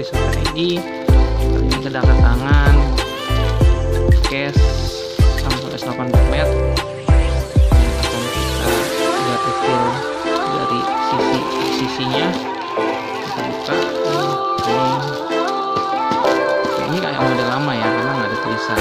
horizontal ID ini ke data tangan case Samsung S8 Blackmagic yang akan kita lihat detail dari sisi sisinya. Kita buka. Ini, ini kayak model lama ya karena nggak ada tulisan.